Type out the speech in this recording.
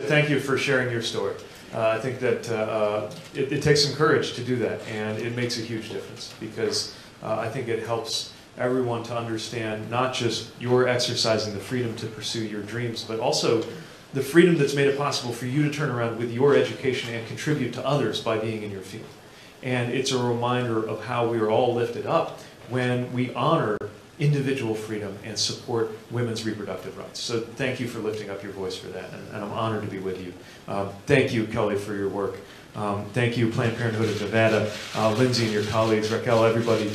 Thank you for sharing your story. Uh, I think that uh, uh, it, it takes some courage to do that, and it makes a huge difference because uh, I think it helps everyone to understand not just your exercising the freedom to pursue your dreams, but also the freedom that's made it possible for you to turn around with your education and contribute to others by being in your field. And it's a reminder of how we are all lifted up when we honor individual freedom and support women's reproductive rights. So thank you for lifting up your voice for that, and, and I'm honored to be with you. Um, thank you, Kelly, for your work. Um, thank you, Planned Parenthood of Nevada, uh, Lindsay and your colleagues, Raquel, everybody